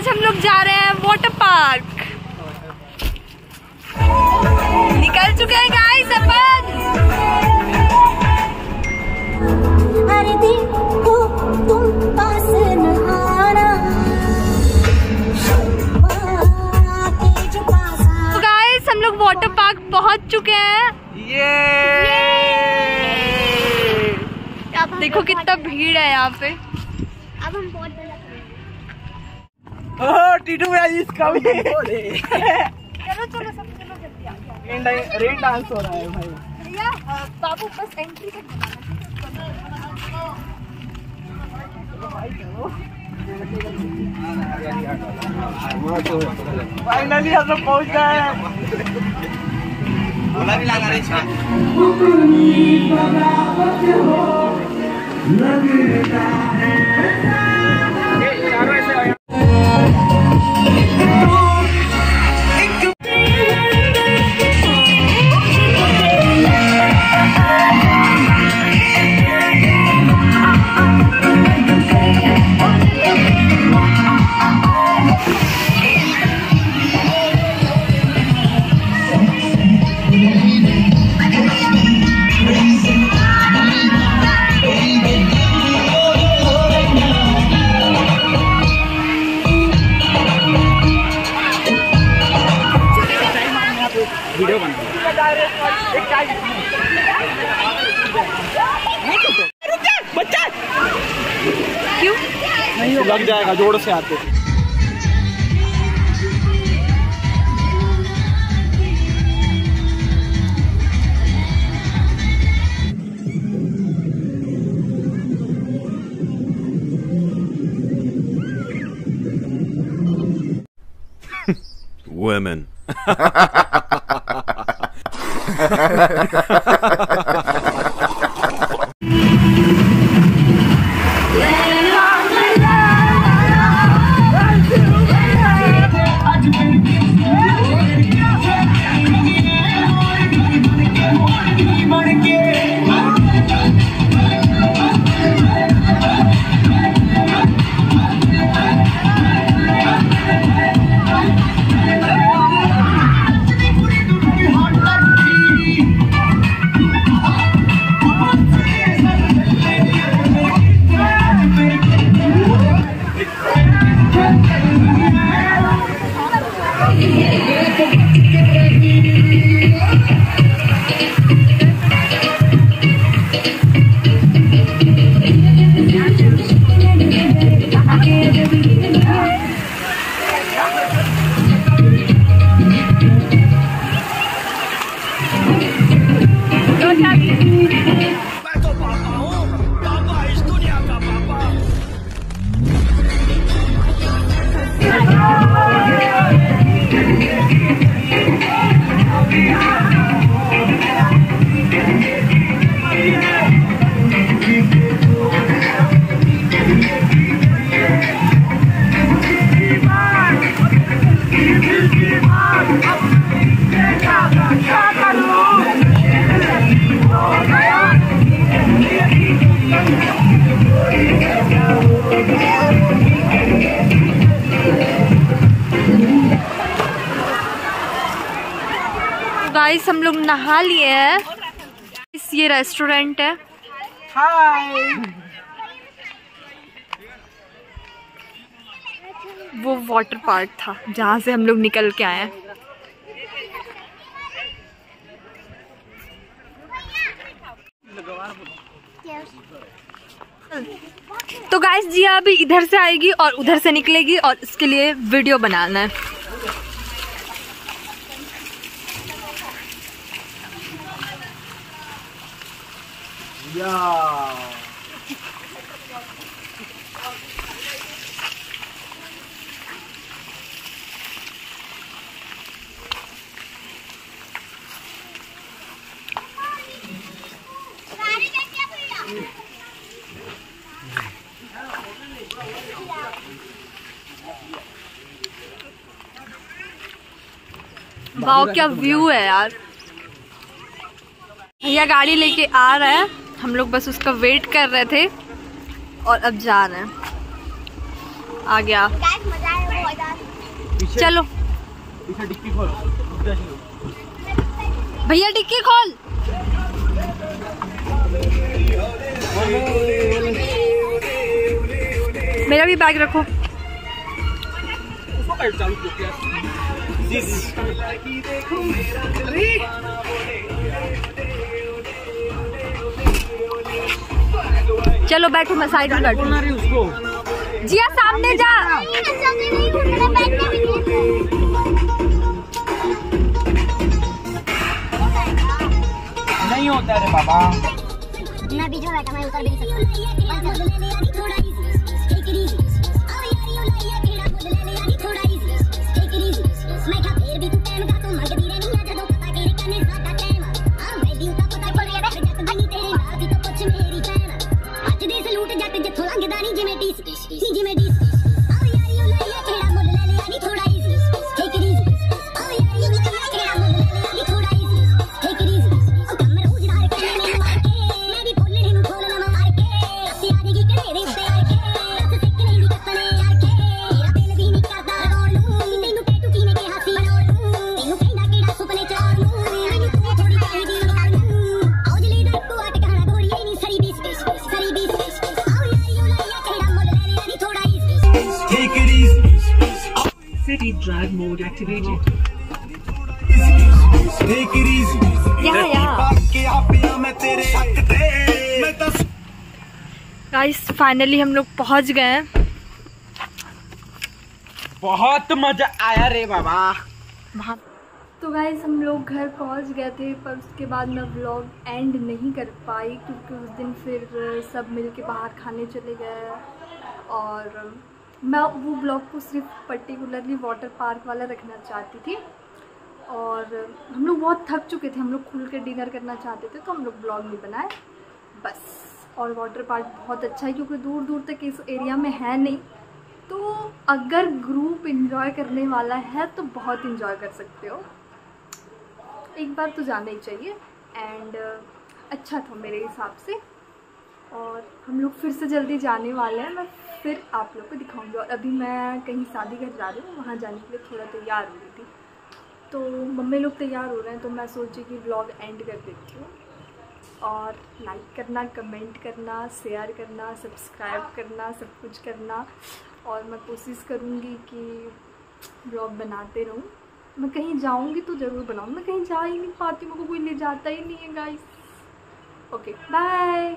आज हम लोग जा रहे हैं वाटर पार्क निकल चुके हैं गाइस अपन. को तुम पास तो गाइस हम लोग वाटर पार्क पहुँच चुके हैं. अब हम देखो कितना भीड़ है यहाँ पे. अब हम बहुत ओह, टीटू भाई इसका भी चलो चलो सब चलो जल्दी आ रेन डांस हो रहा है भाई। भैया बाबू बस एंट्री तक फाइनली हम लोग पहुँच गए हैं। नहीं लग जाएगा ज़ोर से आते Women. गाइस हम लोग नहा लिए हैं। इस ये रेस्टोरेंट है। हाय वो वाटर पार्क था, जहाँ से हम लोग निकल के आए हैं। तो गाइस जी अभी इधर से आएगी और उधर से निकलेगी और इसके लिए वीडियो बनाना है। क्या व्यू है यार। भैया गाड़ी लेके आ रहा है। हम लोग बस उसका वेट कर रहे थे और अब जा रहे हैं। आ। गया गाइस मज़ा आया। बहुत पीछे चलो। पीछे डिक्की खोल। भैया डिक्की खोल। मेरा भी बैग रखो। चलो बैठो मैं साइड में बैठू जिया सामने जा। नहीं होता रे बाबा। मैं बीच में बैठा मैं उतर भी नहीं सकता। Nijime Disney. Nijime Disney. City drive mode activated. Take it easy. Guys finally हम लोग पहुँच गए हैं बहुत मज़ा आया रे बाबा वहाँ तो गाइस हम लोग घर पहुँच गए थे पर उसके बाद मैं व्लॉग एंड नहीं कर पाई क्योंकि उस दिन फिर सब मिल के बाहर खाने चले गए और मैं वो ब्लॉग को सिर्फ़ पर्टिकुलरली वाटर पार्क वाला रखना चाहती थी। और हम लोग बहुत थक चुके थे, हम लोग खुल के डिनर करना चाहते थे तो हम लोग ब्लॉग नहीं बनाए। बस। और वाटर पार्क बहुत अच्छा है, क्योंकि दूर दूर तक इस एरिया में है नहीं। तो अगर ग्रुप इंजॉय करने वाला है तो बहुत इंजॉय कर सकते हो। एक बार तो जाना ही चाहिए। एंड अच्छा था मेरे हिसाब से। और हम लोग फिर से जल्दी जाने वाले हैं। मैं फिर आप लोग को दिखाऊँगी। और अभी मैं कहीं शादी घर जा रही हूँ, वहाँ जाने के लिए थोड़ा तैयार हो रही थी। तो मम्मी लोग तैयार हो रहे हैं तो मैं सोची कि ब्लॉग एंड कर देती हूँ। और लाइक करना कमेंट करना शेयर करना सब्सक्राइब करना, सब कुछ करना। और मैं कोशिश करूँगी कि ब्लॉग बनाते रहूँ। मैं कहीं जाऊँगी तो ज़रूर बनाऊँ। मैं कहीं जा ही नहीं पाती को कोई ले जाता ही नहीं है गाइस ओके बाय